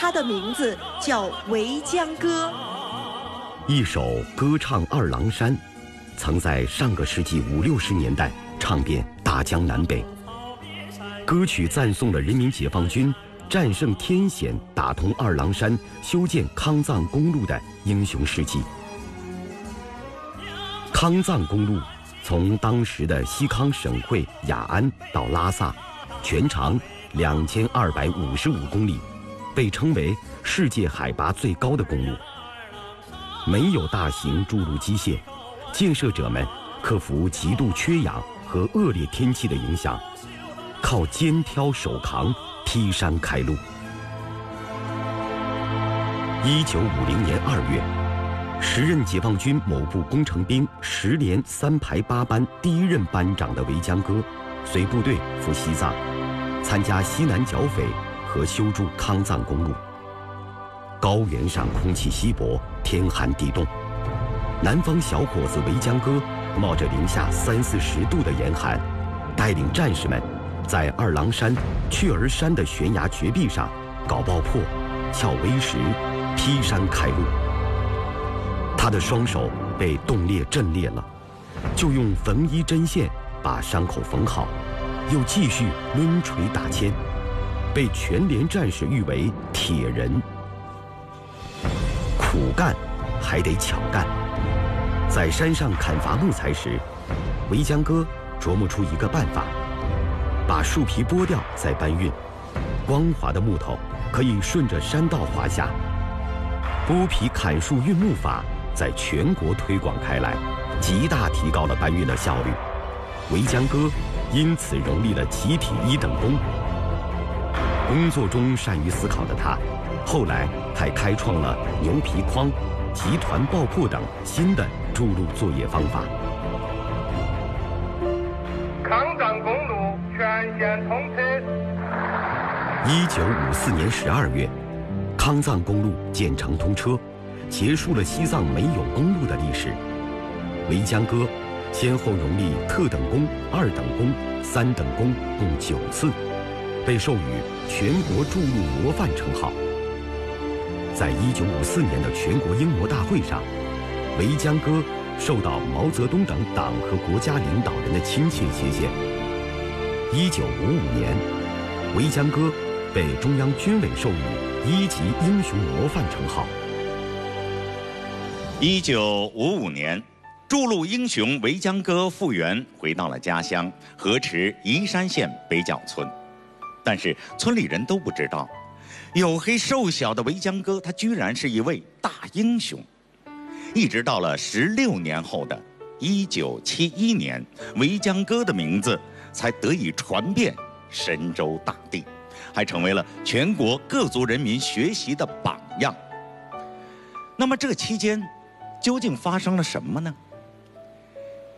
它的名字叫《围江歌》。一首歌唱二郎山，曾在上个世纪五六十年代唱遍大江南北。歌曲赞颂了人民解放军战胜天险、打通二郎山、修建康藏公路的英雄事迹。康藏公路从当时的西康省会雅安到拉萨，全长两千二百五十五公里，被称为世界海拔最高的公路。没有大型筑路机械，建设者们克服极度缺氧和恶劣天气的影响。靠肩挑手扛劈山开路。一九五零年二月，时任解放军某部工程兵十连三排八班第一任班长的韦江哥，随部队赴西藏，参加西南剿匪和修筑康藏公路。高原上空气稀薄，天寒地冻，南方小伙子维江哥冒着零下三四十度的严寒，带领战士们。在二郎山雀儿山的悬崖绝壁上搞爆破、撬危石、劈山开路，他的双手被冻裂震裂了，就用缝衣针线把伤口缝好，又继续抡锤打铅，被全连战士誉为“铁人”。苦干还得巧干，在山上砍伐木材时，维江哥琢磨出一个办法。把树皮剥掉再搬运，光滑的木头可以顺着山道滑下。剥皮砍树运木法在全国推广开来，极大提高了搬运的效率。维江哥因此荣立了集体一等功。工作中善于思考的他，后来还开创了牛皮筐、集团爆破等新的筑路作业方法。抗战公路全线通车。一九五四年十二月，康藏公路建成通车，结束了西藏没有公路的历史。维江哥先后荣立特等功、二等功、三等功共九次，被授予全国筑路模范称号。在一九五四年的全国英模大会上，维江哥受到毛泽东等党和国家领导人的亲切接见。一九五五年，维江歌被中央军委授予一级英雄模范称号。一九五五年，筑路英雄维江歌复员回到了家乡河池宜山县北角村，但是村里人都不知道，黝黑瘦小的维江哥他居然是一位大英雄。一直到了十六年后的一九七一年，维江哥的名字。才得以传遍神州大地，还成为了全国各族人民学习的榜样。那么这期间究竟发生了什么呢？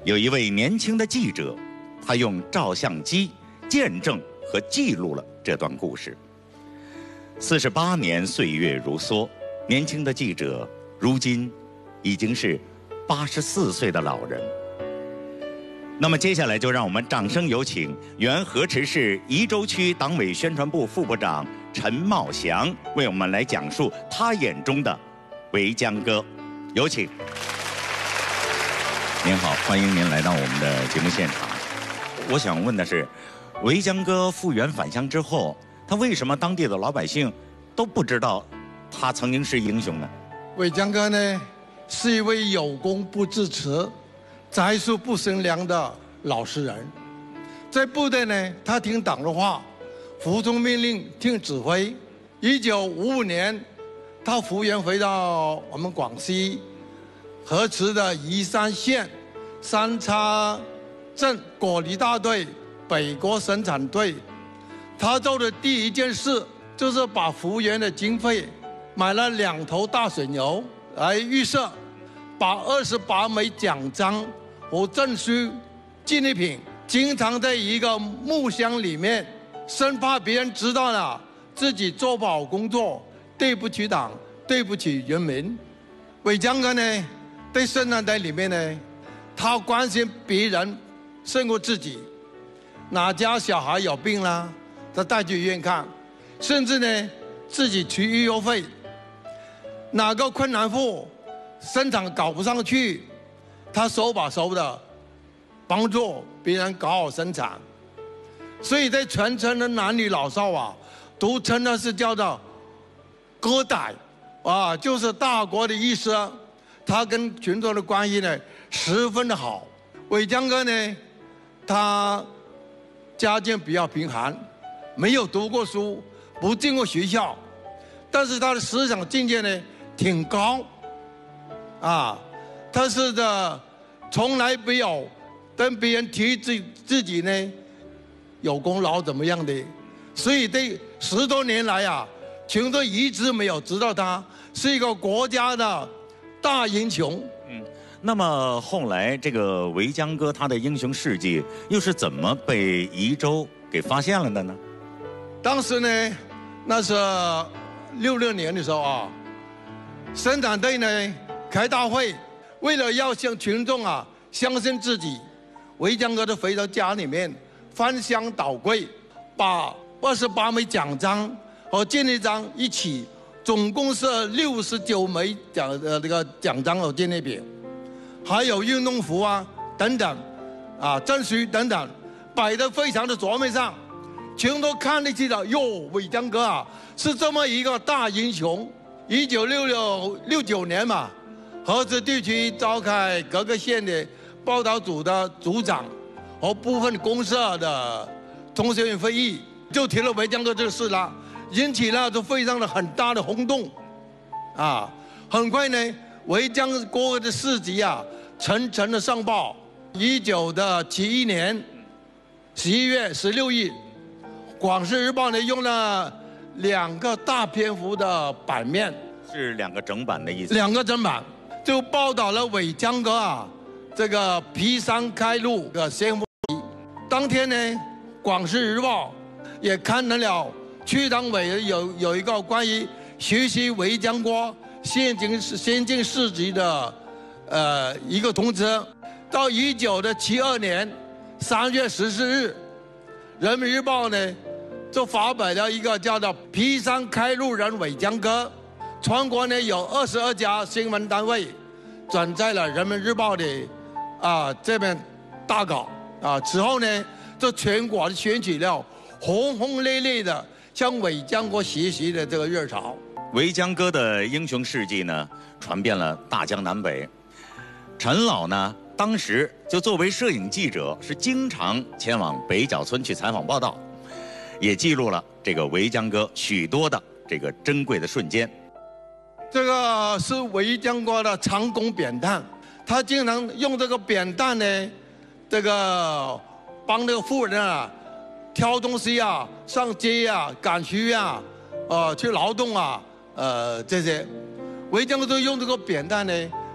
有一位年轻的记者，他用照相机见证和记录了这段故事。四十八年岁月如梭，年轻的记者如今已经是八十四岁的老人。那么接下来就让我们掌声有请原河池市宜州区党委宣传部副部长陈茂祥为我们来讲述他眼中的维江歌，有请。您好，欢迎您来到我们的节目现场。我想问的是，维江歌复员返乡之后，他为什么当地的老百姓都不知道他曾经是英雄呢？维江歌呢，是一位有功不自持。栽树不乘凉的老实人，在部队呢，他听党的话，服从命令，听指挥。一九五五年，他复员回到我们广西河池的宜山县三叉镇果梨大队北国生产队。他做的第一件事就是把服务员的经费买了两头大水牛来预设，把二十八枚奖章。和证书、纪念品经常在一个木箱里面，生怕别人知道了自己做不好工作，对不起党，对不起人民。伟江哥呢，在生产队里面呢，他关心别人胜过自己。哪家小孩有病啦，他带去医院看，甚至呢，自己取医药费。哪个困难户生产搞不上去，他手把手的帮助别人搞好生产。所以在全村的男女老少啊，都称他是叫做“哥仔”，啊，就是大国的意思。他跟群众的关系呢，十分的好。伟江哥呢，他家境比较贫寒，没有读过书，不进过学校，但是他的思想境界呢，挺高。啊，他是的，从来没有跟别人提自自己呢。有功劳怎么样的？所以这十多年来啊，群众一直没有知道他是一个国家的大英雄。嗯，那么后来这个维江哥他的英雄事迹又是怎么被宜州给发现了的呢？当时呢，那是六六年的时候啊，生产队呢开大会，为了要向群众啊相信自己，维江哥就回到家里面。翻箱倒柜，把二十八枚奖章和建立章一起，总共是六十九枚奖呃这个奖章和纪念品，还有运动服啊等等，啊证书等等，摆得非常的桌面上，全都看得起了。哟，伟江哥啊，是这么一个大英雄。一九六六六九年嘛，河池地区召开各个县的报道组的组长。和部分公社的同学员会议，就提了维江哥这个事了，引起了这会上的很大的轰动，啊，很快呢，维江哥的事迹啊，层层的上报。一九的七一年十一月十六日，《广西日报》呢用了两个大篇幅的版面，是两个整版的意思。两个整版就报道了伟江哥啊，这个劈山开路的先锋。当天呢，《广西日报》也刊登了区党委有有一个关于学习维江先进先进事迹的呃一个通知。到一九的七二年三月十四日，《人民日报》呢就发表了一个叫做“劈山开路人伟江哥”，全国呢有二十二家新闻单位转载了《人民日报》的啊这篇大稿。啊！此后呢，就全国掀起了轰轰烈烈的向伟江哥学习的这个热潮。维江哥的英雄事迹呢，传遍了大江南北。陈老呢，当时就作为摄影记者，是经常前往北角村去采访报道，也记录了这个维江哥许多的这个珍贵的瞬间。这个是维江哥的长弓扁担，他经常用这个扁担呢。这个帮那个富人啊挑东西啊、上街啊、赶集啊、呃去劳动啊、呃这些，为江都用这个扁担呢，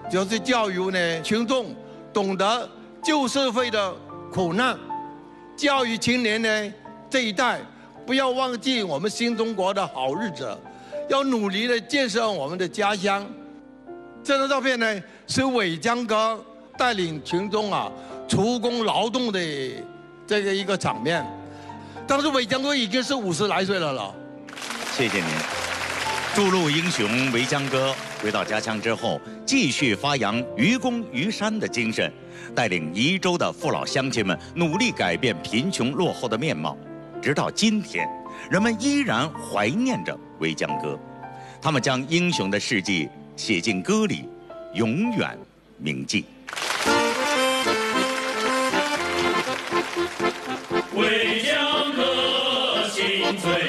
就是教育呢群众懂得旧社会的苦难，教育青年呢这一代不要忘记我们新中国的好日子，要努力的建设我们的家乡。这张照片呢是伟江哥带领群众啊。出工劳动的这个一个场面，当时韦江哥已经是五十来岁了了。谢谢您，筑路英雄韦江哥回到家乡之后，继续发扬愚公移山的精神，带领宜州的父老乡亲们努力改变贫穷落后的面貌。直到今天，人们依然怀念着韦江哥，他们将英雄的事迹写进歌里，永远铭记。为江歌心醉。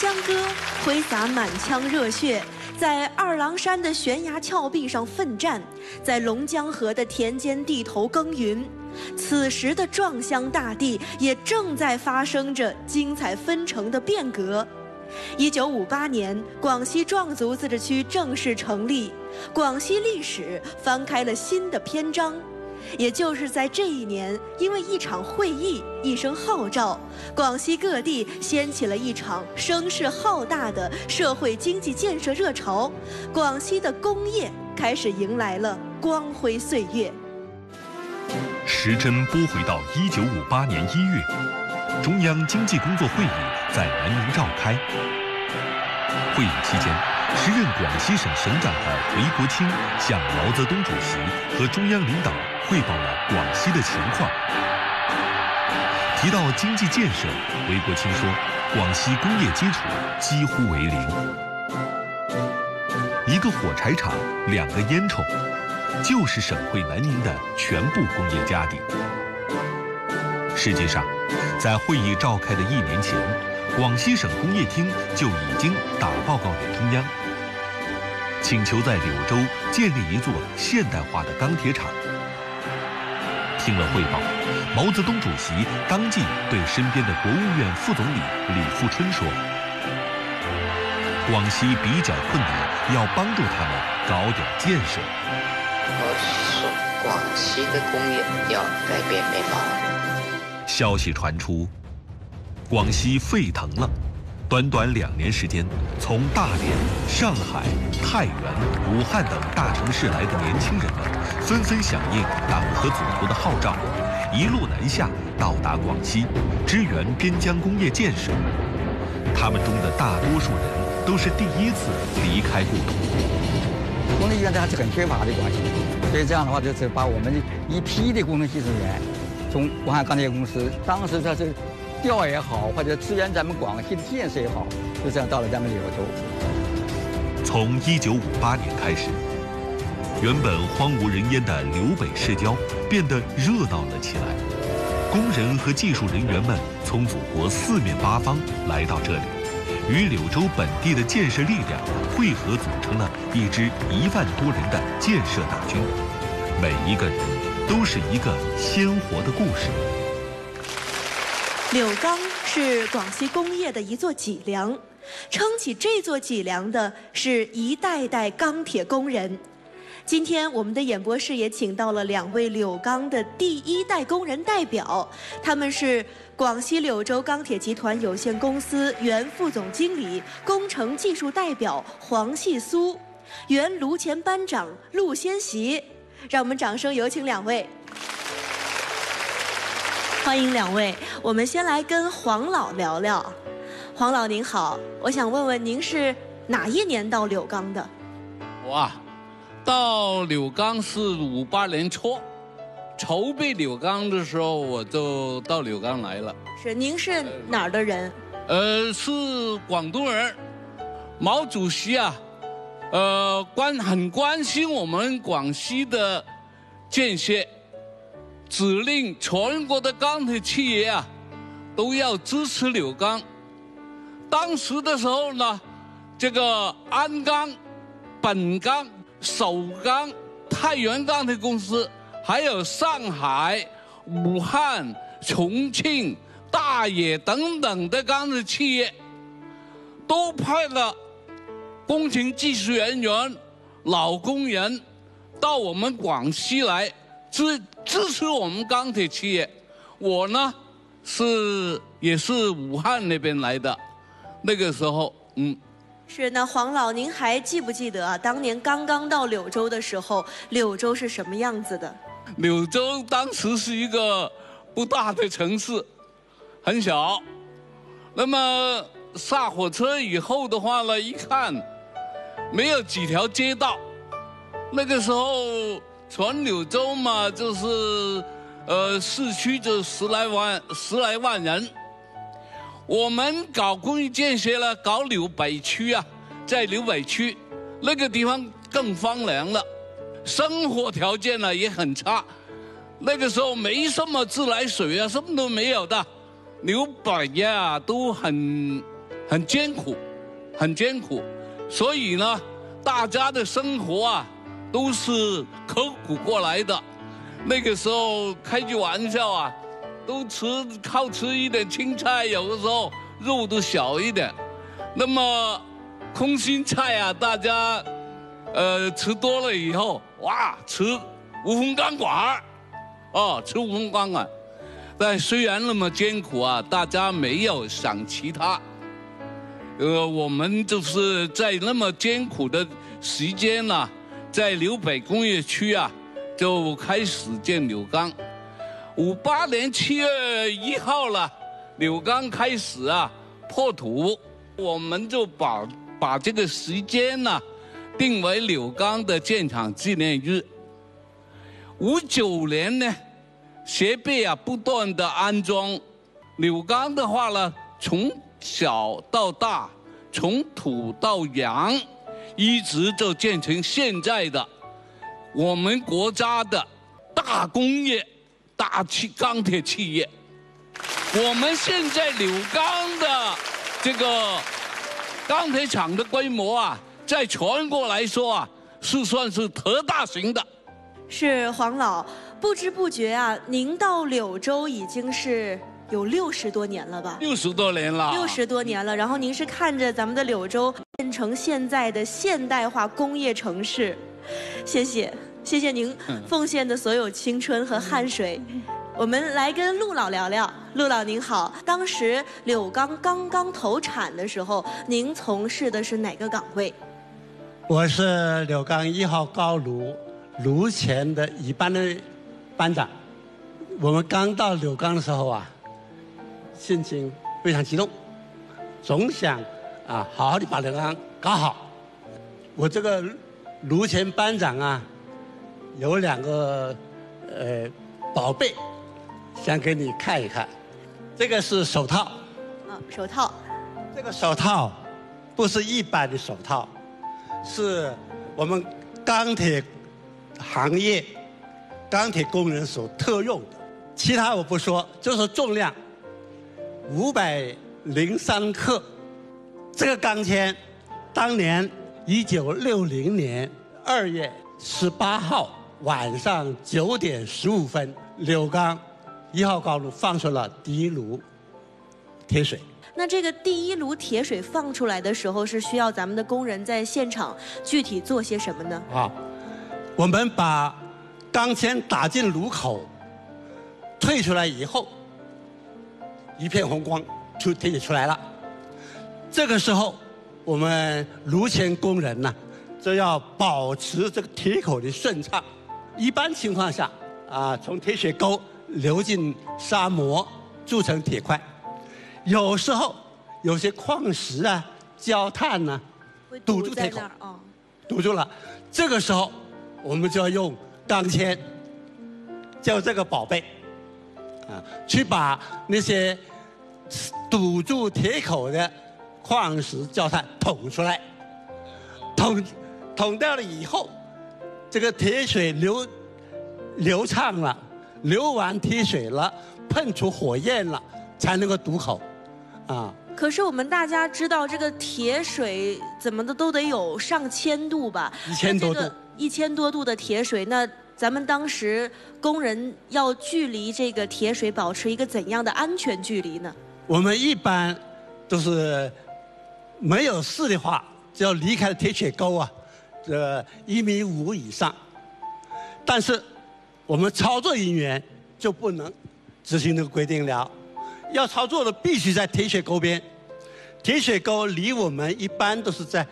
江歌挥洒满腔热血，在二郎山的悬崖峭壁上奋战，在龙江河的田间地头耕耘。此时的壮乡大地也正在发生着精彩纷呈的变革。一九五八年，广西壮族自治区正式成立，广西历史翻开了新的篇章。也就是在这一年，因为一场会议、一声号召，广西各地掀起了一场声势浩大的社会经济建设热潮，广西的工业开始迎来了光辉岁月。时针拨回到一九五八年一月，中央经济工作会议在南宁召开。会议期间，时任广西省省长的韦国清向毛泽东主席和中央领导汇报了广西的情况。提到经济建设，韦国清说，广西工业基础几乎为零，一个火柴厂，两个烟囱。就是省会南宁的全部工业家底。实际上，在会议召开的一年前，广西省工业厅就已经打报告给中央，请求在柳州建立一座现代化的钢铁厂。听了汇报，毛泽东主席当即对身边的国务院副总理李富春说：“广西比较困难，要帮助他们搞点建设。”我是说，广西的工业要改变面貌。消息传出，广西沸腾了。短短两年时间，从大连、上海、太原、武汉等大城市来的年轻人们，纷纷响应党和祖国的号召，一路南下，到达广西，支援边疆工业建设。他们中的大多数人都是第一次离开故土。工业园它是很缺乏的关系，所以这样的话就是把我们一批的工程技术员从武汉钢铁公司，当时他是调也好，或者支援咱们广西的建设也好，就这样到了咱们柳州。从一九五八年开始，原本荒无人烟的柳北市郊变得热闹了起来，工人和技术人员们从祖国四面八方来到这里。与柳州本地的建设力量汇合，组成了一支一万多人的建设大军。每一个人都是一个鲜活的故事。柳钢是广西工业的一座脊梁，撑起这座脊梁的是一代代钢铁工人。今天我们的演播室也请到了两位柳钢的第一代工人代表，他们是。广西柳州钢铁集团有限公司原副总经理、工程技术代表黄细苏，原炉前班长陆先习，让我们掌声有请两位。欢迎两位，我们先来跟黄老聊聊。黄老您好，我想问问您是哪一年到柳钢的？我啊，到柳钢是五八年初。筹备柳钢的时候，我就到柳钢来了。是，您是哪儿的人？呃，是广东人。毛主席啊，呃，关很关心我们广西的建设，指令全国的钢铁企业啊，都要支持柳钢。当时的时候呢，这个鞍钢、本钢、首钢、太原钢铁公司。还有上海、武汉、重庆、大冶等等的钢铁企业，都派了工程技术人员、老工人到我们广西来支支持我们钢铁企业。我呢是也是武汉那边来的，那个时候，嗯。是那黄老，您还记不记得啊？当年刚刚到柳州的时候，柳州是什么样子的？柳州当时是一个不大的城市，很小。那么下火车以后的话呢，一看没有几条街道。那个时候全柳州嘛，就是呃，市区就十来万十来万人。我们搞工业建设了，搞柳北区啊，在柳北区那个地方更荒凉了，生活条件呢也很差。那个时候没什么自来水啊，什么都没有的，柳北呀都很很艰苦，很艰苦。所以呢，大家的生活啊都是刻苦过来的。那个时候开句玩笑啊。都吃靠吃一点青菜，有的时候肉都小一点。那么空心菜啊，大家呃吃多了以后，哇，吃无风钢管哦，吃无风钢管。但虽然那么艰苦啊，大家没有想其他。呃，我们就是在那么艰苦的时间呢，在柳北工业区啊，就开始建柳钢。五八年七月一号了，柳钢开始啊破土，我们就把把这个时间呢定为柳钢的建厂纪念日。五九年呢，设备啊不断的安装，柳钢的话呢，从小到大，从土到洋，一直就建成现在的我们国家的大工业。大气钢铁企业，我们现在柳钢的这个钢铁厂的规模啊，在全国来说啊，是算是特大型的。是黄老，不知不觉啊，您到柳州已经是有六十多年了吧？六十多年了。六十多年了，然后您是看着咱们的柳州变成现在的现代化工业城市，谢谢。谢谢您奉献的所有青春和汗水。我们来跟陆老聊聊。陆老您好，当时柳钢刚刚投产的时候，您从事的是哪个岗位？我是柳钢一号高炉炉前的一班的班长。我们刚到柳钢的时候啊，心情非常激动，总想啊好好的把柳钢搞好。我这个炉前班长啊。有两个呃宝贝，想给你看一看。这个是手套。啊，手套。这个手套不是一般的手套，是我们钢铁行业钢铁工人所特用的。其他我不说，就是重量五百零三克。这个钢钎，当年一九六零年二月十八号。晚上九点十五分，柳钢一号高炉放出了第一炉铁水。那这个第一炉铁水放出来的时候，是需要咱们的工人在现场具体做些什么呢？啊，我们把钢钎打进炉口，退出来以后，一片红光，就铁水出来了。这个时候，我们炉前工人呢，就要保持这个铁口的顺畅。一般情况下，啊，从铁水沟流进砂膜，铸成铁块。有时候有些矿石啊、焦炭呢，堵住铁口，堵住了。这个时候，我们就要用钢钎，叫这个宝贝，啊，去把那些堵住铁口的矿石、叫它捅出来。捅捅掉了以后。这个铁水流流畅了，流完铁水了，喷出火焰了，才能够堵口，啊。可是我们大家知道，这个铁水怎么的都得有上千度吧？一千多度。一千多度的铁水，那咱们当时工人要距离这个铁水保持一个怎样的安全距离呢？我们一般都是没有事的话，就要离开铁血沟啊。这一米五以上，但是我们操作人员就不能执行这个规定了。要操作的必须在铁血沟边，铁血沟离我们一般都是在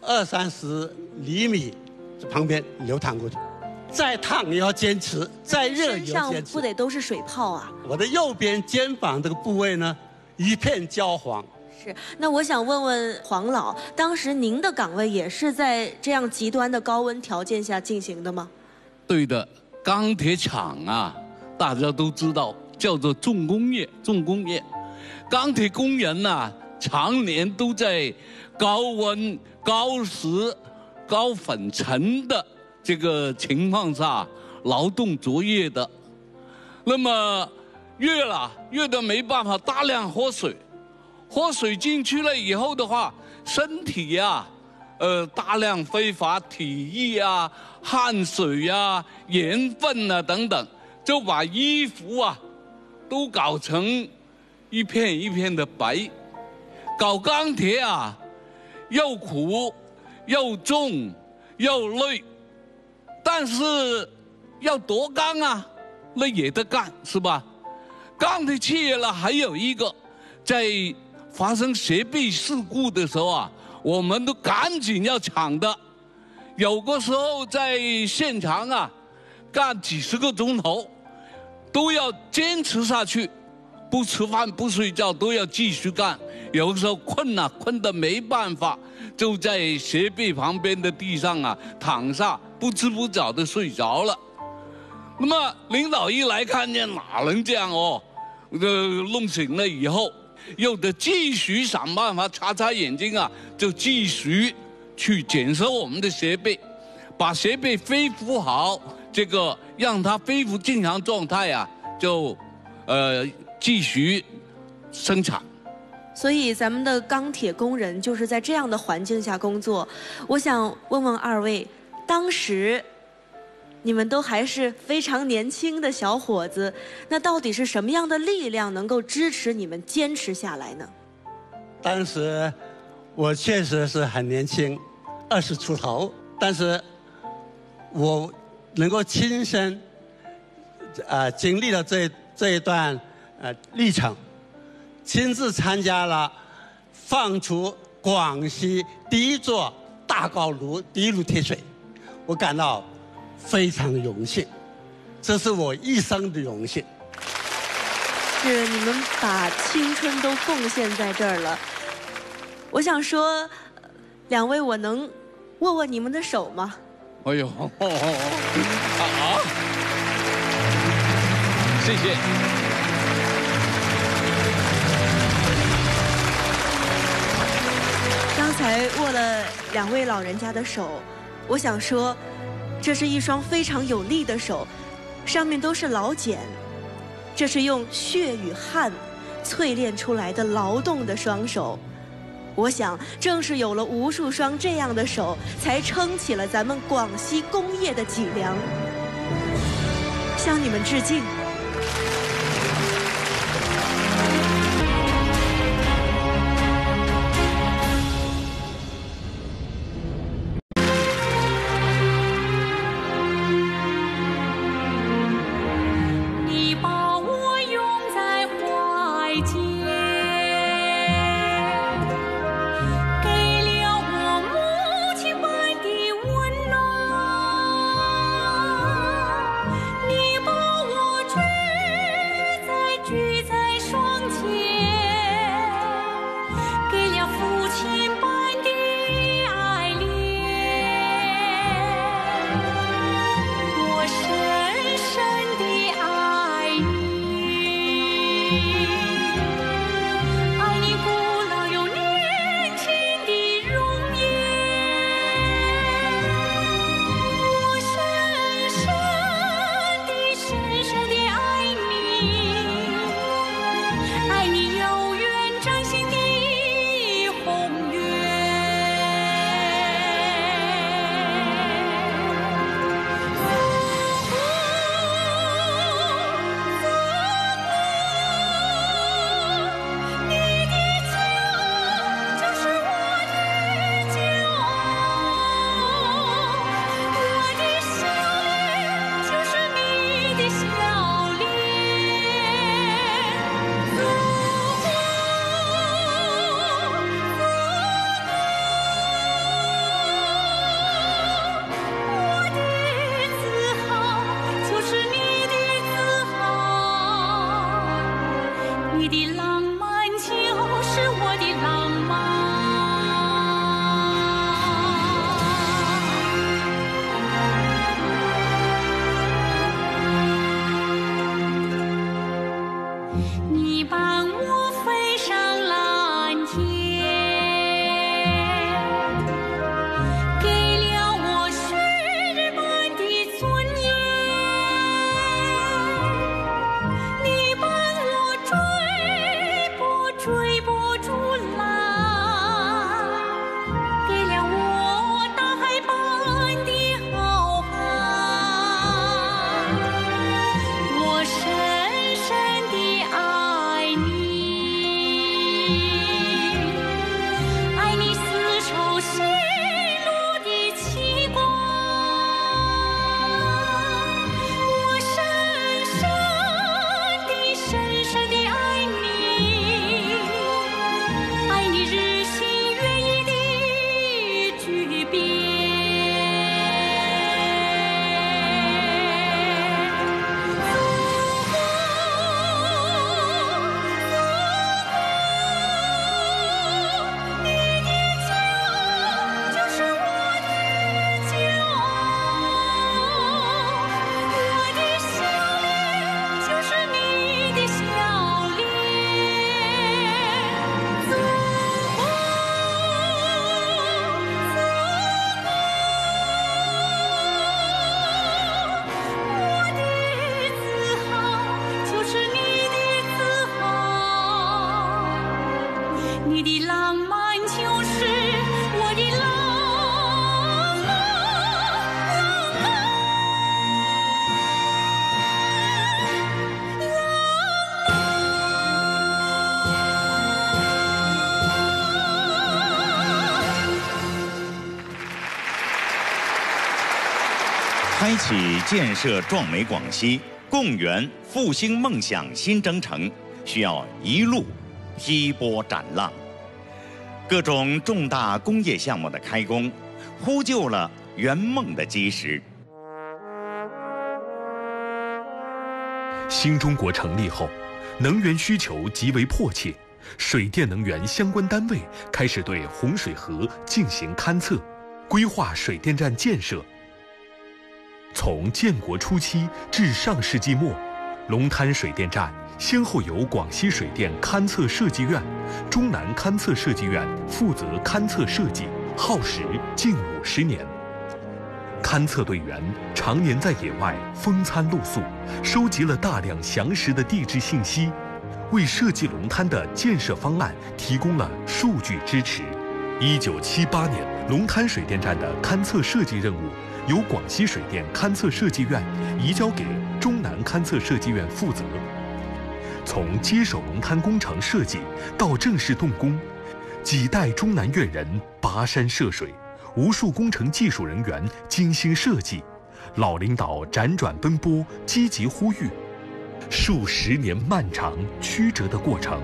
二三十厘米旁边流淌过去。再烫也要坚持，再热也要坚持。不得都是水泡啊！我的右边肩膀这个部位呢，一片焦黄。是，那我想问问黄老，当时您的岗位也是在这样极端的高温条件下进行的吗？对的，钢铁厂啊，大家都知道，叫做重工业。重工业，钢铁工人呐、常年都在高温、高湿、高粉尘的这个情况下劳动作业的。那么越了越的没办法，大量喝水，喝水进去了以后的话，身体呀、呃，大量挥发体液啊、汗水呀、盐分啊等等，就把衣服啊都搞成一片一片的白。搞钢铁啊，又苦又重又累，但是要多干啊，那也得干是吧？钢铁企业呢，还有一个，在发生设备事故的时候啊，我们都赶紧要抢的。有个时候在现场啊，干几十个钟头，都要坚持下去，不吃饭不睡觉都要继续干。有的时候困呐、困得没办法，就在斜背旁边的地上啊躺下，不知不觉的睡着了。那么领导一来看见，哪能这样哦？呃，弄醒了以后，又得继续想办法擦擦眼睛啊，就继续去检测我们的设备，把设备恢复好，这个让它恢复正常状态啊，就呃继续生产。所以咱们的钢铁工人就是在这样的环境下工作。我想问问二位，当时你们都还是非常年轻的小伙子，那到底是什么样的力量能够支持你们坚持下来呢？当时我确实是很年轻，二十出头，但是我能够亲身呃经历了这这一段呃历程，亲自参加了放出广西第一座大高炉第一炉铁水，我感到非常荣幸，这是我一生的荣幸。是你们把青春都奉献在这儿了。我想说，呃两位，我能握握你们的手吗？哎呦，好，谢谢。刚才握了两位老人家的手，我想说，这是一双非常有力的手，上面都是老茧，这是用血与汗淬炼出来的劳动的双手。我想，正是有了无数双这样的手，才撑起了咱们广西工业的脊梁。向你们致敬。你的浪。开启建设壮美广西、共圆复兴梦想新征程，需要一路劈波斩浪。各种重大工业项目的开工，呼就了圆梦的基石。新中国成立后，能源需求极为迫切，水电能源相关单位开始对洪水河进行勘测，规划水电站建设。从建国初期至上世纪末，龙滩水电站先后由广西水电勘测设计院、中南勘测设计院负责勘测设计，耗时近五十年。勘测队员常年在野外风餐露宿，收集了大量详实的地质信息，为设计龙滩的建设方案提供了数据支持。一九七八年，龙滩水电站的勘测设计任务由广西水电勘测设计院移交给中南勘测设计院负责。从接手龙滩工程设计到正式动工，几代中南院人跋山涉水，无数工程技术人员精心设计，老领导辗转奔波，积极呼吁。数十年漫长曲折的过程，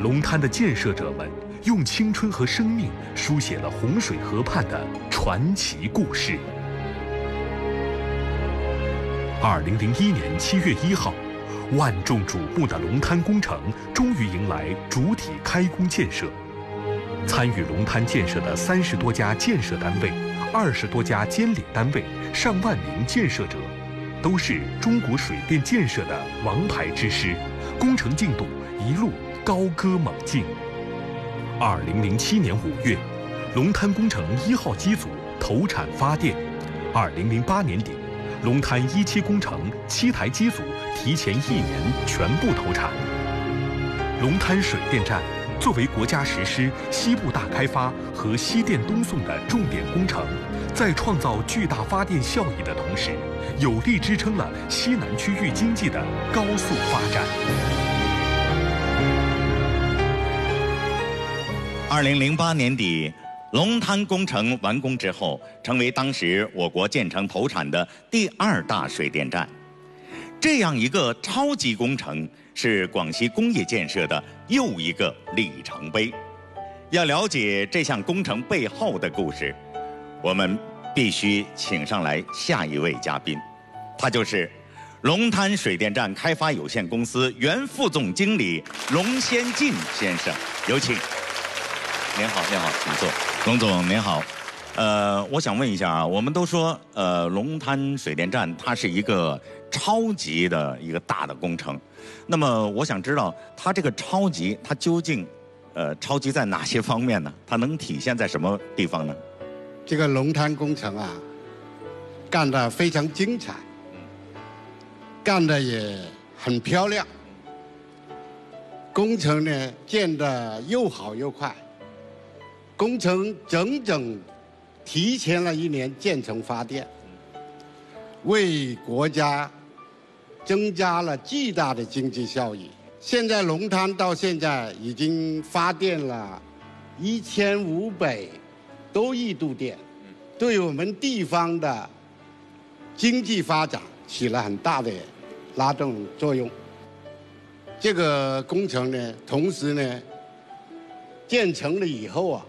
龙滩的建设者们用青春和生命书写了洪水河畔的传奇故事。二零零一年七月一号，万众瞩目的龙滩工程终于迎来主体开工建设。参与龙滩建设的三十多家建设单位、二十多家监理单位、上万名建设者，都是中国水电建设的王牌之师，工程进度一路高歌猛进。二零零七年五月，龙滩工程一号机组投产发电。二零零八年底，龙滩一期工程七台机组提前一年全部投产。龙滩水电站作为国家实施西部大开发和西电东送的重点工程，在创造巨大发电效益的同时，有力支撑了西南区域经济的高速发展。二零零八年底，龙滩工程完工之后，成为当时我国建成投产的第二大水电站。这样一个超级工程，是广西工业建设的又一个里程碑。要了解这项工程背后的故事，我们必须请上来下一位嘉宾，他就是龙滩水电站开发有限公司原副总经理龙先进先生，有请。您好，您好，请坐。龙总您好，呃，我想问一下啊，我们都说呃龙滩水电站它是一个超级的一个大的工程，那么我想知道它这个超级它究竟呃超级在哪些方面呢？它能体现在什么地方呢？这个龙滩工程啊，干得非常精彩，干得也很漂亮。工程呢建得又好又快，工程整整提前了一年建成发电，为国家增加了巨大的经济效益。现在龙滩到现在已经发电了一千五百多亿度电，对我们地方的经济发展起了很大的拉动作用。这个工程呢，同时呢，建成了以后啊，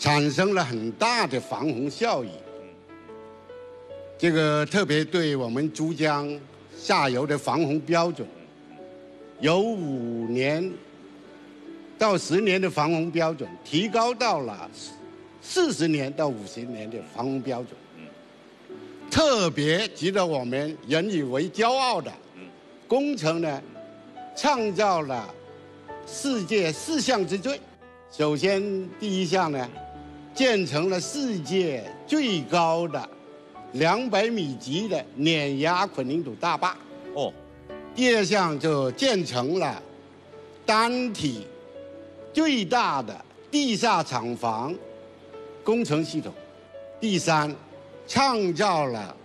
产生了很大的防洪效益。这个特别对我们珠江下游的防洪标准，由五年到十年的防洪标准，提高到了四十年到五十年的防洪标准。特别值得我们引以为骄傲的。工程呢，创造了世界四项之最。首先，第一项呢，建成了世界最高的两百米级的碾压混凝土大坝。哦。第二项就建成了单体最大的地下厂房工程系统。第三，创造了。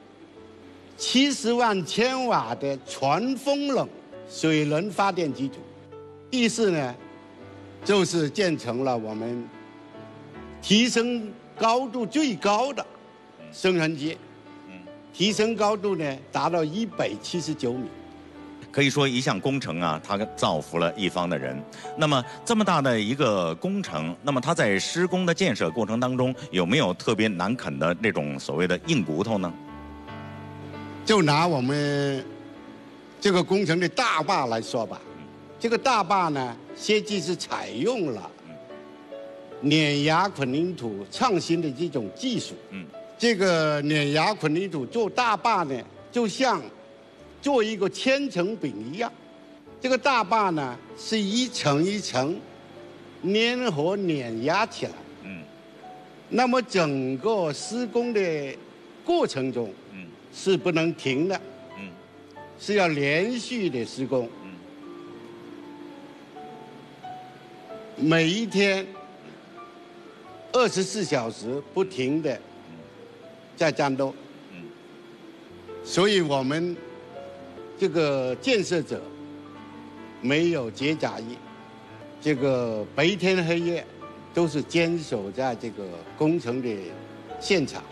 七十万千瓦的全风冷水轮发电机组，第四呢，就是建成了我们提升高度最高的升船机，提升高度呢达到一百七十九米。可以说一项工程啊，它造福了一方的人。那么这么大的一个工程，那么它在施工的建设过程当中，有没有特别难啃的那种所谓的硬骨头呢？就拿我们这个工程的大坝来说吧，这个大坝呢，设计是采用了碾压混凝土创新的这种技术。嗯，这个碾压混凝土做大坝呢，就像做一个千层饼一样。这个大坝呢，是一层一层粘合碾压起来。嗯，那么整个施工的过程中。嗯是不能停的，嗯，是要连续的施工，嗯，每一天二十四小时不停的在战斗，嗯，所以我们这个建设者没有节假日，这个白天黑夜都是坚守在这个工程的现场。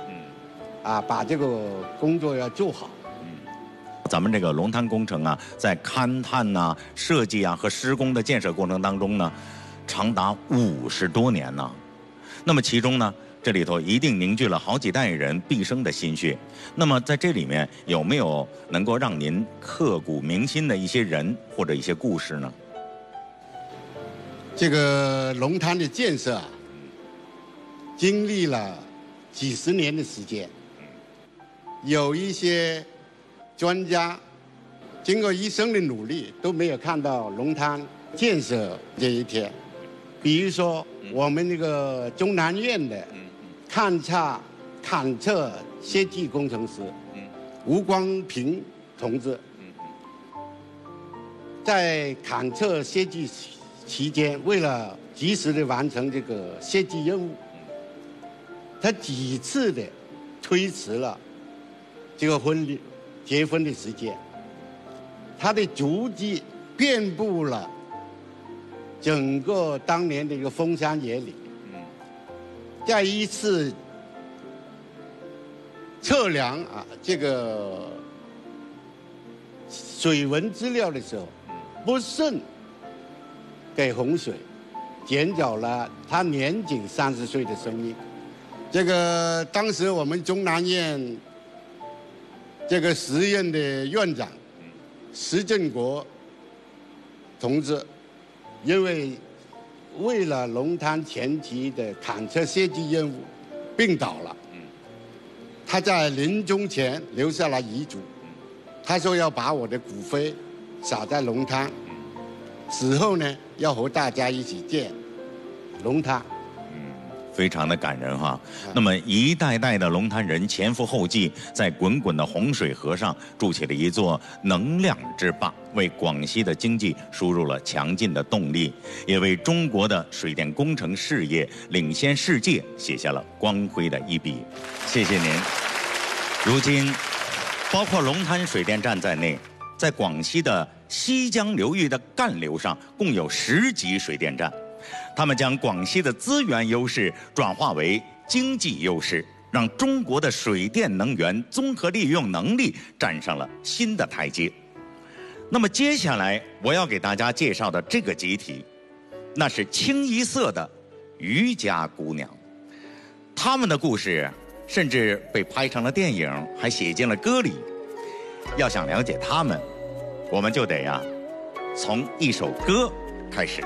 啊，把这个工作要做好。嗯，咱们这个龙滩工程啊，在勘探呐、设计啊和施工的建设过程当中呢，长达五十多年呢。那么其中呢，这里头一定凝聚了好几代人毕生的心血。那么在这里面有没有能够让您刻骨铭心的一些人或者一些故事呢？这个龙滩的建设啊，经历了几十年的时间。有一些专家经过一生的努力都没有看到龙滩建设这一天，比如说我们那个中南院的勘察勘测设计工程师吴光平同志，在勘测设计期间，为了及时的完成这个设计任务，他几次的推迟了。这个婚礼、结婚的时间，他的足迹遍布了整个当年的一个封山野岭。在一次测量啊这个水文资料的时候，不慎给洪水减少了他年仅三十岁的生命。这个当时我们中南院。这个实验的院长石振国同志，因为为了龙滩前期的坦克设计任务病倒了，他在临终前留下了遗嘱，他说要把我的骨灰撒在龙滩，死后呢要和大家一起建龙滩。非常的感人哈。那么一代代的龙潭人前赴后继，在滚滚的洪水河上筑起了一座能量之坝，为广西的经济输入了强劲的动力，也为中国的水电工程事业领先世界写下了光辉的一笔。谢谢您。如今，包括龙潭水电站在内，在广西的西江流域的干流上，共有十级水电站。他们将广西的资源优势转化为经济优势，让中国的水电能源综合利用能力站上了新的台阶。那么接下来我要给大家介绍的这个集体，那是清一色的渔家姑娘。他们的故事甚至被拍成了电影，还写进了歌里。要想了解他们，我们就得呀、从一首歌开始。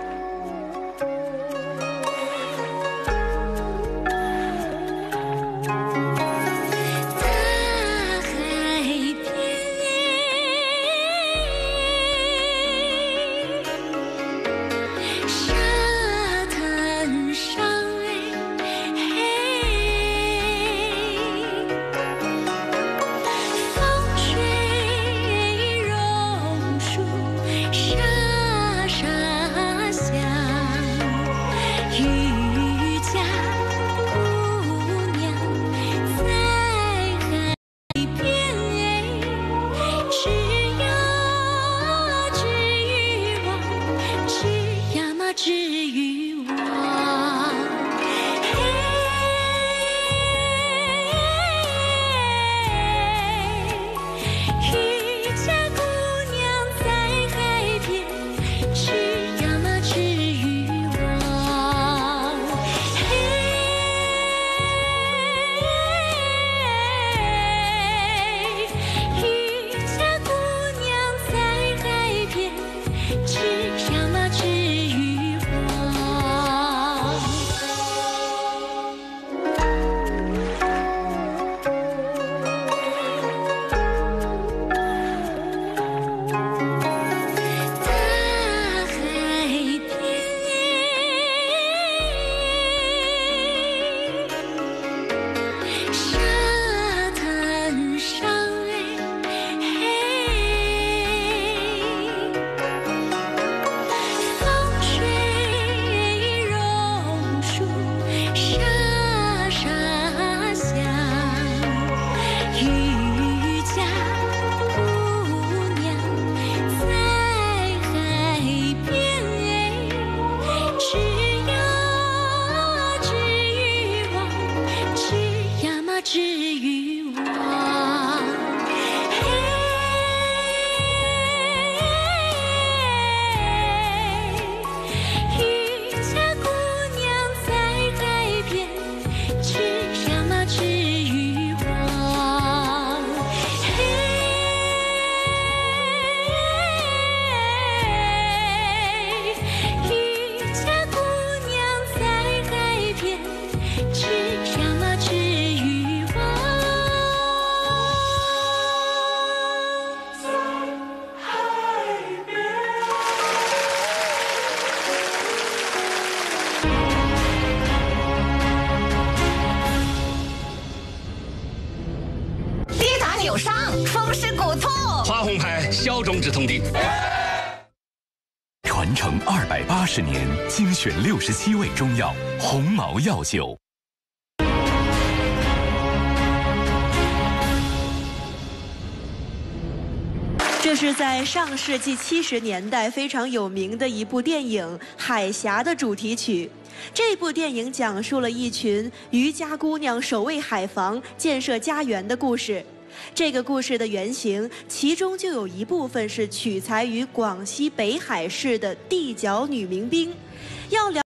选六十七味中药，鸿茅药酒。这是在上世纪七十年代非常有名的一部电影《海峡》的主题曲。这部电影讲述了一群渔家姑娘守卫海防、建设家园的故事。这个故事的原型，其中就有一部分是取材于广西北海市的地角女民兵。要聊。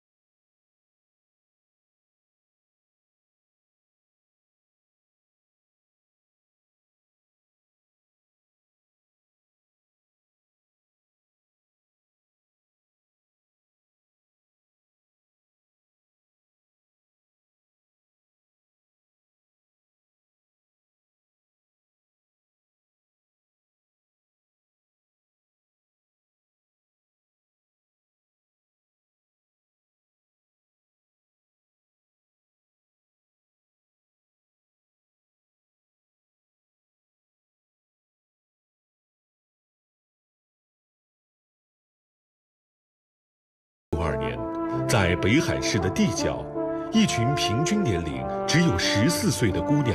在北海市的地角，一群平均年龄只有十四岁的姑娘，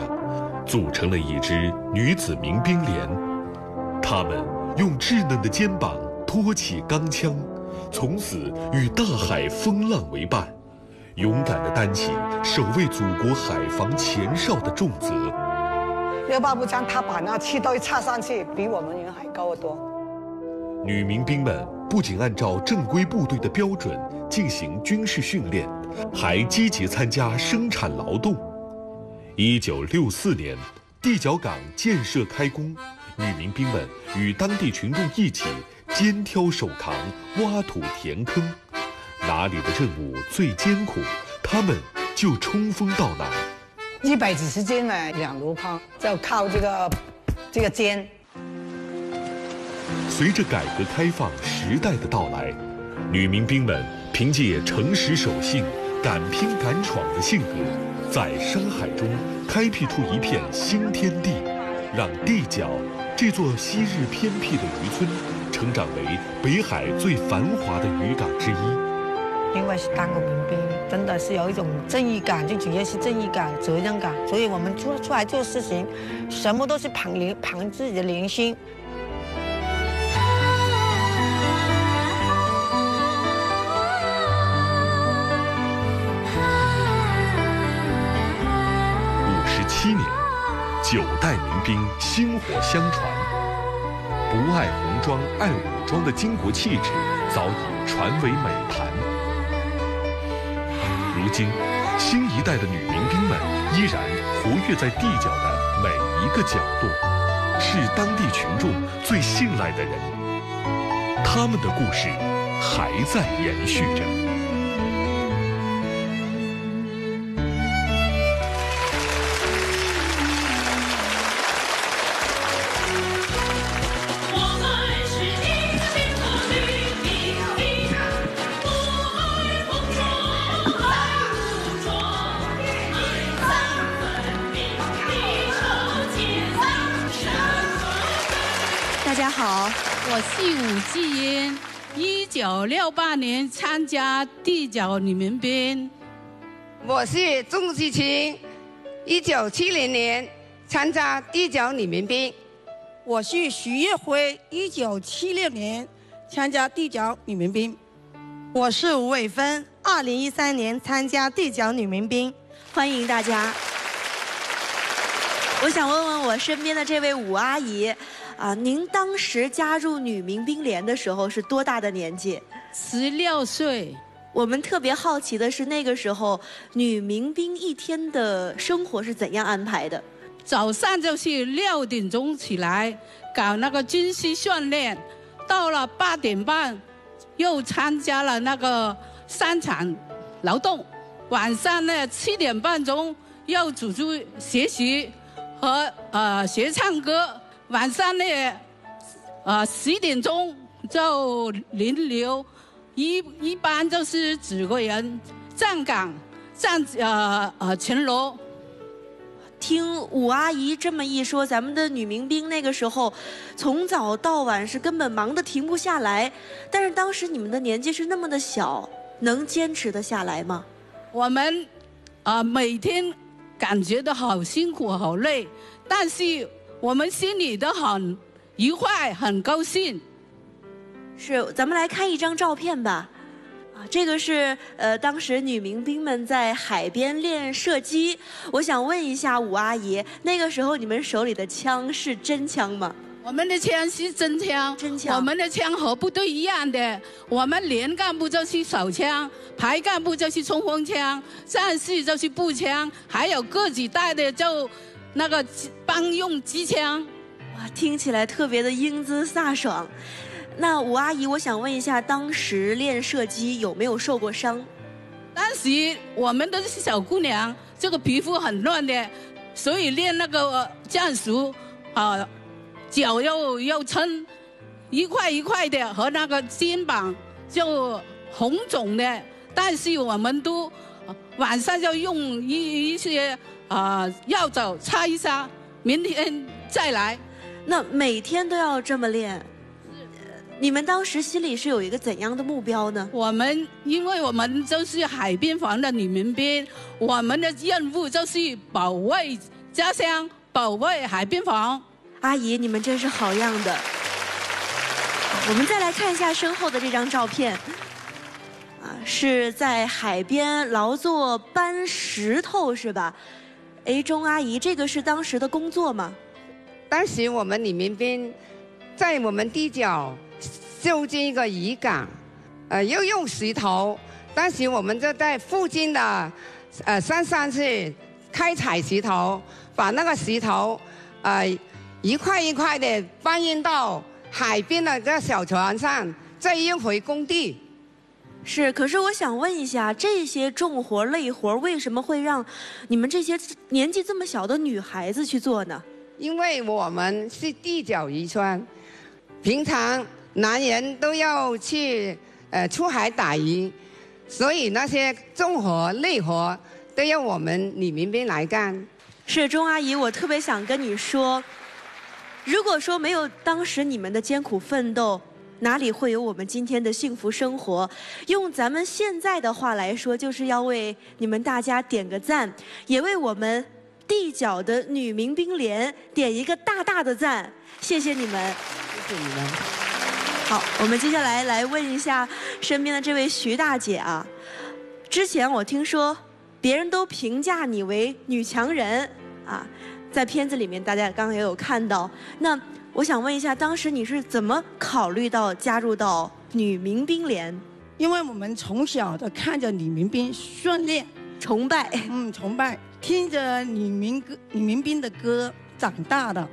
组成了一支女子民兵连。她们用稚嫩的肩膀托起钢枪，从此与大海风浪为伴，勇敢地担起守卫祖国海防前哨的重责。六八步枪，他把那气都插上去，比我们人还高得多。女民兵们不仅按照正规部队的标准进行军事训练，还积极参加生产劳动。一九六四年，地角港建设开工，女民兵们与当地群众一起肩挑手扛，挖土填坑，哪里的任务最艰苦，他们就冲锋到哪。一百几十斤呢，两箩筐，就靠这个这个肩。随着改革开放时代的到来，女民兵们凭借诚实守信、敢拼敢闯的性格，在山海中开辟出一片新天地，让地角这座昔日偏僻的渔村，成长为北海最繁华的渔港之一。因为是当过民兵，真的是有一种正义感，最主要是正义感、责任感，所以我们出出来做事情，什么都是凭凭自己的良心。九代民兵薪火相传，不爱红装爱武装的巾帼气质早已传为美谈。如今，新一代的女民兵们依然活跃在地角的每一个角落，是当地群众最信赖的人。他们的故事还在延续着。九六八年参加地角女民兵。我是钟希晴，一九七零年参加地角女民兵。我是徐月辉，一九七六年参加地角女民兵。我是吴伟芬，二零一三年参加地角女民兵，欢迎大家。我想问问我身边的这位吴阿姨，啊，您当时加入女民兵连的时候是多大的年纪？十六岁。我们特别好奇的是，那个时候女民兵一天的生活是怎样安排的？早上就是六点钟起来搞那个军事训练，到了八点半又参加了那个生产劳动，晚上呢七点半钟又组织学习和呃学唱歌，晚上呢呃十点钟就轮流，一一般就是几个人站岗站呃呃巡逻。听武阿姨这么一说，咱们的女民兵那个时候，从早到晚是根本忙得停不下来。但是当时你们的年纪是那么的小，能坚持得下来吗？我们啊、每天感觉到好辛苦、好累，但是我们心里都很愉快、很高兴。是，咱们来看一张照片吧。啊，这个是呃，当时女民兵们在海边练射击。我想问一下武阿姨，那个时候你们手里的枪是真枪吗？我们的枪是真枪，真枪。我们的枪和部队一样的，我们连干部就是手枪，排干部就是冲锋枪，战士就是步枪，还有各级带的就那个帮用机枪。哇，听起来特别的英姿飒爽。那吴阿姨，我想问一下，当时练射击有没有受过伤？当时我们都是小姑娘，这个皮肤很嫩的，所以练那个战术啊，脚又又撑，一块一块的，和那个肩膀就红肿的。但是我们都晚上就用一一些啊要走擦一擦，明天再来。那每天都要这么练？你们当时心里是有一个怎样的目标呢？我们因为我们就是海边房的女民兵，我们的任务就是保卫家乡，保卫海边房。阿姨，你们真是好样的！我们再来看一下身后的这张照片，啊，是在海边劳作搬石头是吧？哎，钟阿姨，这个是当时的工作吗？当时我们李民兵在我们地角修建一个渔港，呃，又用石头。当时我们就在附近的呃山上去开采石头，把那个石头呃一块一块的搬运到海边的这个小船上，再运回工地。是，可是我想问一下，这些重活累活为什么会让你们这些年纪这么小的女孩子去做呢？因为我们是地角渔村，平常男人都要去呃出海打鱼，所以那些重活累活都要我们女民兵来干。是钟阿姨，我特别想跟你说，如果说没有当时你们的艰苦奋斗，哪里会有我们今天的幸福生活？用咱们现在的话来说，就是要为你们大家点个赞，也为我们地角的女民兵连点一个大大的赞，谢谢你们。谢谢你们。好，我们接下来来问一下身边的这位徐大姐啊，之前我听说别人都评价你为女强人啊，在片子里面大家刚刚也有看到。那我想问一下，当时你是怎么考虑到加入到女民兵连？因为我们从小的看着女民兵训练，崇拜，嗯，崇拜，听着女民歌、女民兵的歌长大的，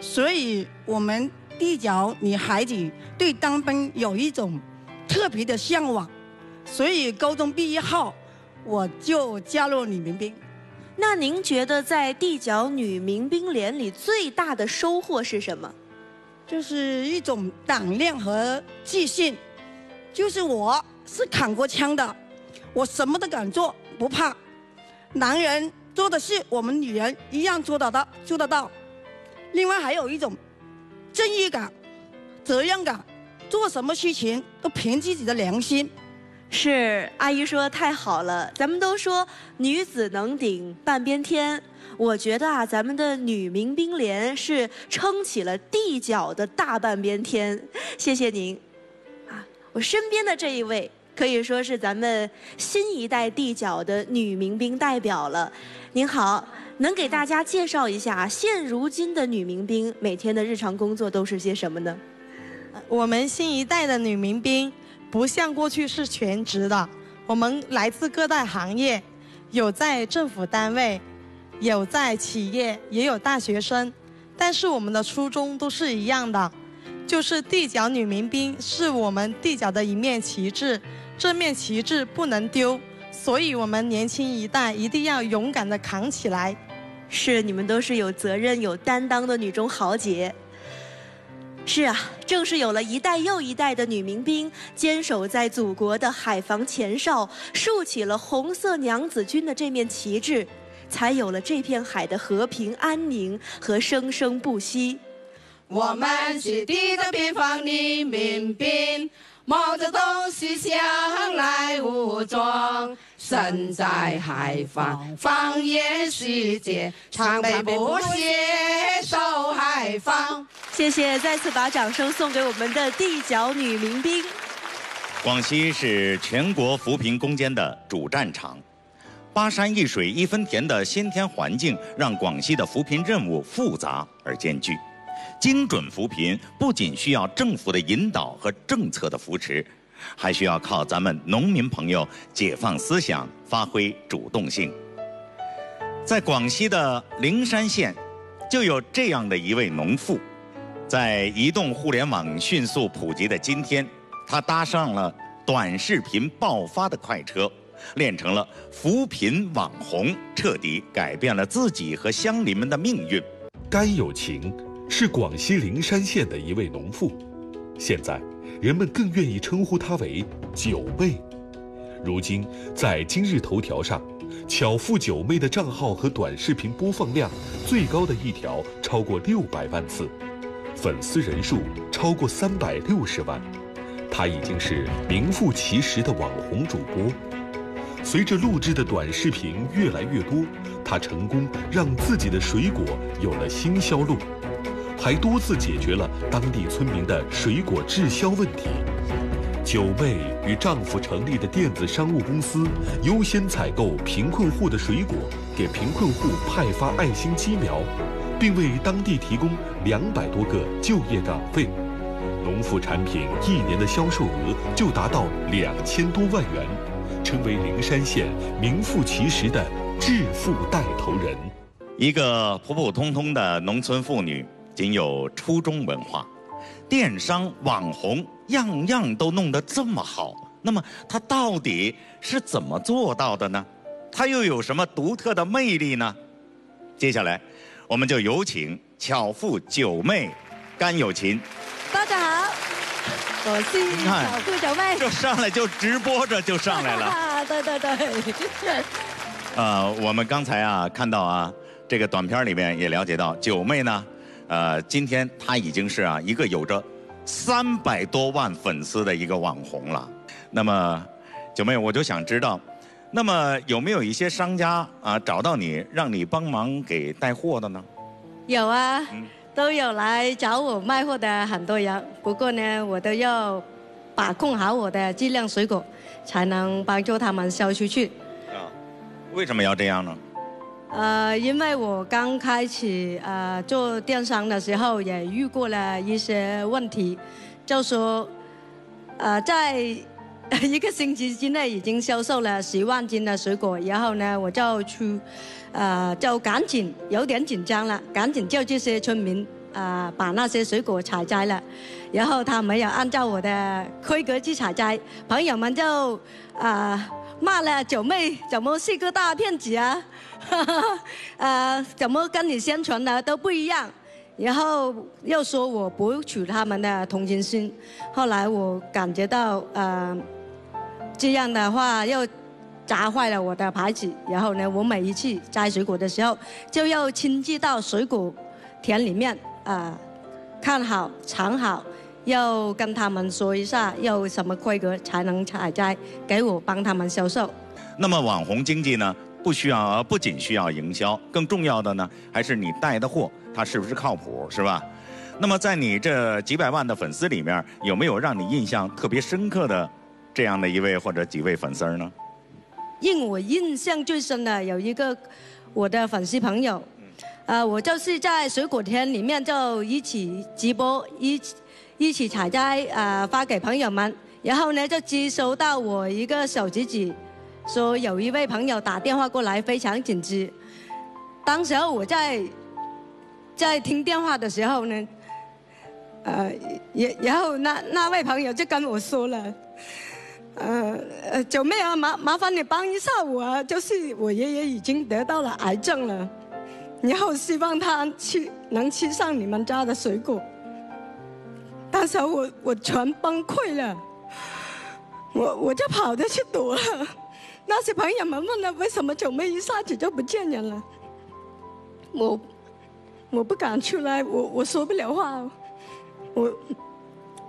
所以我们地角女孩子对当兵有一种特别的向往，所以高中毕业后我就加入女民兵。那您觉得在地角女民兵连里最大的收获是什么？就是一种胆量和自信，就是我是扛过枪的，我什么都敢做，不怕。男人做的事，我们女人一样做得到，做得到。另外还有一种正义感、责任感，做什么事情都凭自己的良心。是阿姨说太好了，咱们都说女子能顶半边天，我觉得啊，咱们的女民兵连是撑起了地角的大半边天。谢谢您，啊，我身边的这一位可以说是咱们新一代地角的女民兵代表了。您好，能给大家介绍一下现如今的女民兵每天的日常工作都是些什么呢？我们新一代的女民兵不像过去是全职的，我们来自各大行业，有在政府单位，有在企业，也有大学生，但是我们的初衷都是一样的，就是地角女民兵是我们地角的一面旗帜，这面旗帜不能丢，所以我们年轻一代一定要勇敢的扛起来。是，你们都是有责任、有担当的女中豪杰。是啊，正是有了一代又一代的女民兵坚守在祖国的海防前哨，竖起了红色娘子军的这面旗帜，才有了这片海的和平安宁和生生不息。我们是地的边防女民兵，冒着东西向来武装，身在海防，放眼世界，常备不懈守海防。谢谢，再次把掌声送给我们的地角女民兵。广西是全国扶贫攻坚的主战场，八山一水一分田的先天环境让广西的扶贫任务复杂而艰巨。精准扶贫不仅需要政府的引导和政策的扶持，还需要靠咱们农民朋友解放思想，发挥主动性。在广西的灵山县，就有这样的一位农妇，在移动互联网迅速普及的今天，她搭上了短视频爆发的快车，练成了扶贫网红，彻底改变了自己和乡邻们的命运。甘有情是广西灵山县的一位农妇，现在人们更愿意称呼她为九妹。如今在今日头条上，巧妇九妹的账号和短视频播放量最高的一条超过六百万次。粉丝人数超过三百六十万，她已经是名副其实的网红主播。随着录制的短视频越来越多，她成功让自己的水果有了新销路，还多次解决了当地村民的水果滞销问题。九妹与丈夫成立的电子商务公司，优先采购贫困户的水果，给贫困户派发爱心鸡苗，并为当地提供两百多个就业岗位。农副产品一年的销售额就达到两千多万元，成为灵山县名副其实的致富带头人。一个普普通通的农村妇女，仅有初中文化，电商网红样样都弄得这么好，那么他到底是怎么做到的呢？他又有什么独特的魅力呢？接下来，我们就有请巧妇九妹甘有琴。大家好，我是巧妇九妹。就 上来就直播着就上来了。了。对对对。呃，我们刚才啊看到啊，这个短片里面也了解到，九妹呢，呃，今天他已经是啊一个有着三百多万粉丝的一个网红了。那么，九妹，我就想知道，那么有没有一些商家啊找到你，让你帮忙给带货的呢？有啊，都有来找我卖货的很多人，不过呢，我都要把控好我的质量水果，才能帮助他们销出去。啊为什么要这样呢？呃，因为我刚开始呃做电商的时候，也遇过了一些问题，就说呃在一个星期之内已经销售了十万斤的水果，然后呢我就去呃就赶紧有点紧张了，赶紧叫这些村民啊、呃把那些水果采摘了，然后他没有按照我的规格去采摘，朋友们就啊。呃骂了九妹怎么是个大骗子啊？呃，怎么跟你宣传的都不一样？然后又说我博取他们的同情心。后来我感觉到呃，这样的话又砸坏了我的牌子。然后呢，我每一次摘水果的时候，就要亲自到水果田里面啊、呃看好尝好。要跟他们说一下，要什么规格才能采摘，给我帮他们销售。那么网红经济呢，不需要，呃不仅需要营销，更重要的呢，还是你带的货它是不是靠谱，是吧？那么在你这几百万的粉丝里面，有没有让你印象特别深刻的这样的一位或者几位粉丝儿呢？令我印象最深的有一个我的粉丝朋友，呃，我就是在水果田里面就一起直播，一起一起采摘，呃，发给朋友们。然后呢，就接收到我一个小侄子说有一位朋友打电话过来，非常紧急。当时候我在在听电话的时候呢，呃，也然后那那位朋友就跟我说了。呃，九妹啊，麻麻烦你帮一下我啊，就是我爷爷已经得到了癌症了，然后希望他吃能吃上你们家的水果。当时我我全崩溃了，我我就跑着去躲了。那些朋友们问了，为什么九妹一下子就不见人了？我我不敢出来，我我说不了话，我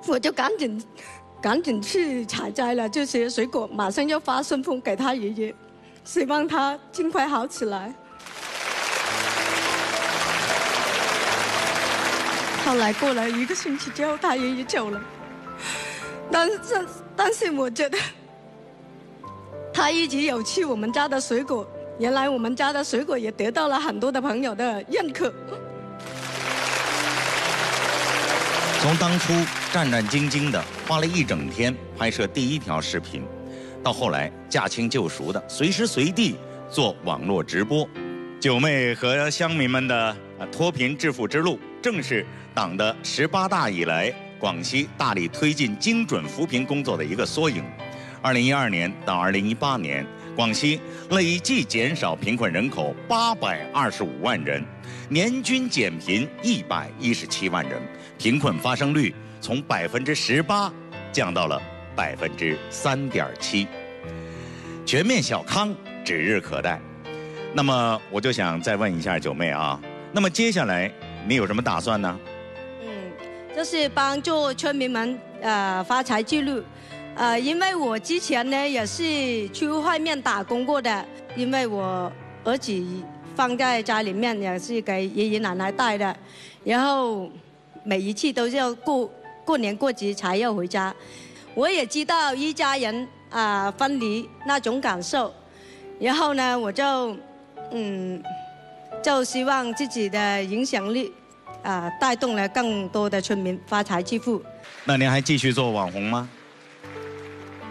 我就赶紧赶紧去采摘了这些水果，马上要发顺丰给他爷爷，希望他尽快好起来。后来过了一个星期之后，他爷爷走了，但是但是我觉得他一直有吃我们家的水果，原来我们家的水果也得到了很多的朋友的认可。从当初战战兢兢的花了一整天拍摄第一条视频，到后来驾轻就熟的随时随地做网络直播，九妹和乡民们的脱贫致富之路，正是党的十八大以来广西大力推进精准扶贫工作的一个缩影。二零一二年到二零一八年，广西累计减少贫困人口八百二十五万人，年均减贫一百一十七万人，贫困发生率从百分之十八降到了百分之三点七，全面小康指日可待。那么我就想再问一下九妹啊，那么接下来你有什么打算呢？嗯就是帮助村民们呃发财记录。呃，因为我之前呢也是去外面打工过的，因为我儿子放在家里面也是给爷爷奶奶带的，然后每一次都是要过过年过节才要回家。我也知道一家人啊、分离那种感受，然后呢，我就嗯，就希望自己的影响力啊、带动了更多的村民发财致富。那您还继续做网红吗？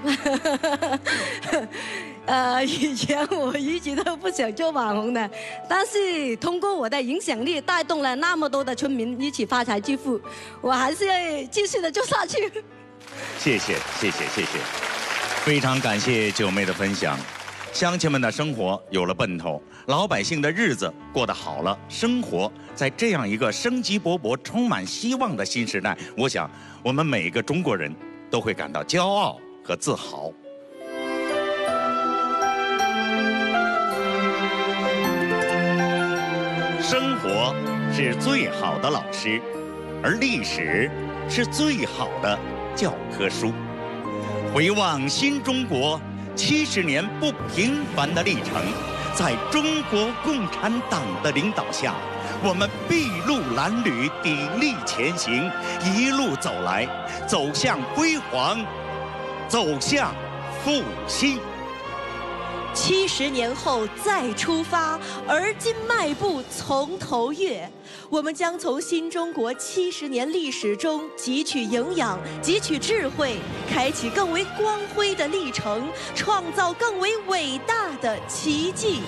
呃，以前我一直都不想做网红的，但是通过我的影响力，带动了那么多的村民一起发财致富，我还是要继续的做下去。谢谢，谢谢，谢谢，非常感谢九妹的分享。乡亲们的生活有了奔头，老百姓的日子过得好了，生活在这样一个生机勃勃、充满希望的新时代，我想我们每个中国人都会感到骄傲和自豪。生活是最好的老师，而历史是最好的教科书。回望新中国七十年不平凡的历程，在中国共产党的领导下，我们筚路蓝缕，砥砺前行，一路走来，走向辉煌，走向复兴。七十年后再出发，而今迈步从头越。我们将从新中国七十年历史中汲取营养，汲取智慧，开启更为光辉的历程，创造更为伟大的奇迹。